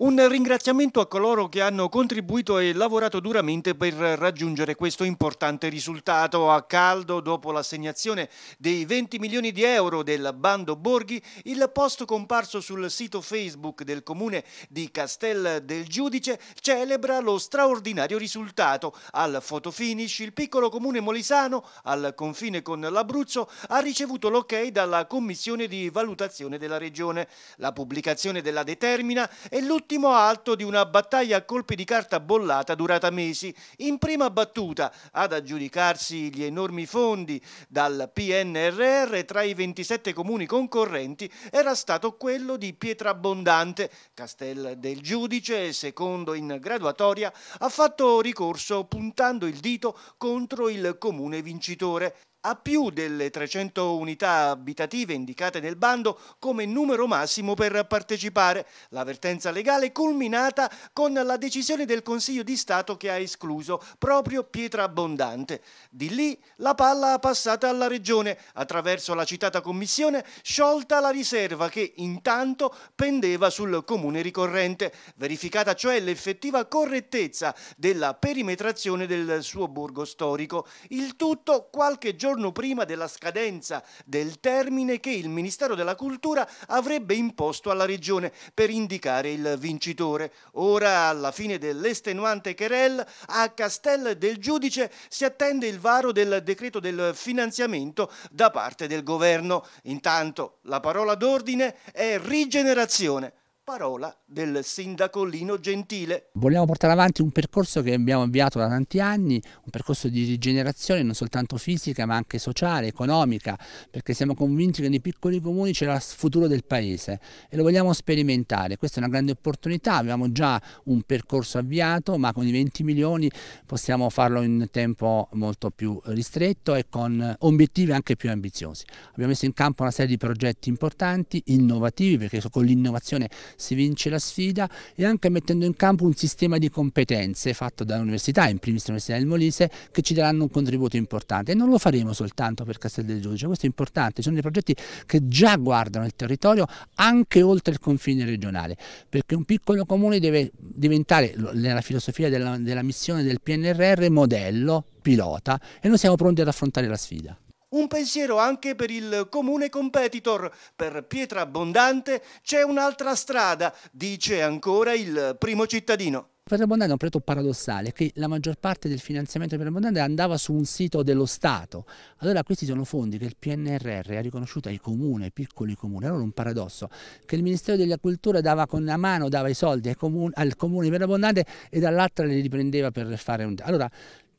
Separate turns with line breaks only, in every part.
Un ringraziamento a coloro che hanno contribuito e lavorato duramente per raggiungere questo importante risultato. A caldo, dopo l'assegnazione dei 20 milioni di euro del bando Borghi, il post comparso sul sito Facebook del comune di Castel del Giudice celebra lo straordinario risultato. Al fotofinish il piccolo comune molisano, al confine con l'Abruzzo, ha ricevuto l'ok dalla commissione di valutazione della regione. La pubblicazione della determina è l'ultimo l'ultimo atto di una battaglia a colpi di carta bollata durata mesi. In prima battuta, ad aggiudicarsi gli enormi fondi dal PNRR tra i 27 comuni concorrenti era stato quello di Pietrabondante. Castel del Giudice, secondo in graduatoria, ha fatto ricorso puntando il dito contro il comune vincitore a più delle 300 unità abitative indicate nel bando come numero massimo per partecipare. L'avvertenza legale è culminata con la decisione del Consiglio di Stato che ha escluso proprio Pietra Abbondante. Di lì la palla passata alla Regione attraverso la citata commissione sciolta la riserva che intanto pendeva sul comune ricorrente, verificata cioè l'effettiva correttezza della perimetrazione del suo borgo storico. Il tutto qualche giorno giorno prima della scadenza del termine che il Ministero della Cultura avrebbe imposto alla Regione per indicare il vincitore. Ora, alla fine dell'estenuante querel, a Castel del Giudice si attende il varo del decreto del finanziamento da parte del governo. Intanto la parola d'ordine è rigenerazione parola del sindaco Lino Gentile.
Vogliamo portare avanti un percorso che abbiamo avviato da tanti anni, un percorso di rigenerazione non soltanto fisica ma anche sociale, economica, perché siamo convinti che nei piccoli comuni c'è il futuro del paese e lo vogliamo sperimentare. Questa è una grande opportunità, abbiamo già un percorso avviato ma con i 20 milioni possiamo farlo in tempo molto più ristretto e con obiettivi anche più ambiziosi. Abbiamo messo in campo una serie di progetti importanti, innovativi, perché con l'innovazione si vince la sfida e anche mettendo in campo un sistema di competenze fatto dall'università, in primis l'Università del Molise, che ci daranno un contributo importante. E non lo faremo soltanto per Castel del Giudice, questo è importante, sono dei progetti che già guardano il territorio anche oltre il confine regionale, perché un piccolo comune deve diventare, nella filosofia della, della missione del PNRR, modello, pilota e noi siamo pronti ad affrontare la sfida.
Un pensiero anche per il comune competitor. Per Pietra Abbondante c'è un'altra strada, dice ancora il primo cittadino.
Per Abbondante è un progetto paradossale che la maggior parte del finanziamento per Abbondante andava su un sito dello Stato. Allora questi sono fondi che il PNRR ha riconosciuto ai comuni, ai piccoli comuni. Allora un paradosso che il Ministero della Cultura dava con la mano, dava i soldi comuni, al comune per Abbondante e dall'altra li riprendeva per fare un... Allora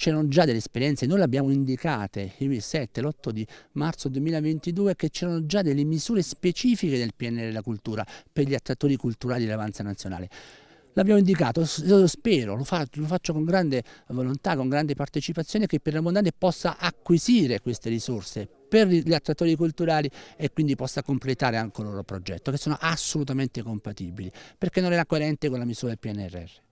c'erano già delle esperienze, noi le abbiamo indicate il 7, l'8 di marzo 2022 che c'erano già delle misure specifiche del PNR della cultura per gli attrattori culturali di rilevanza nazionale. L'abbiamo indicato, spero, lo, faccio, lo faccio con grande volontà, con grande partecipazione che per Ramondante possa acquisire queste risorse per gli attrattori culturali e quindi possa completare anche il loro progetto, che sono assolutamente compatibili, perché non era coerente con la misura del PNRR.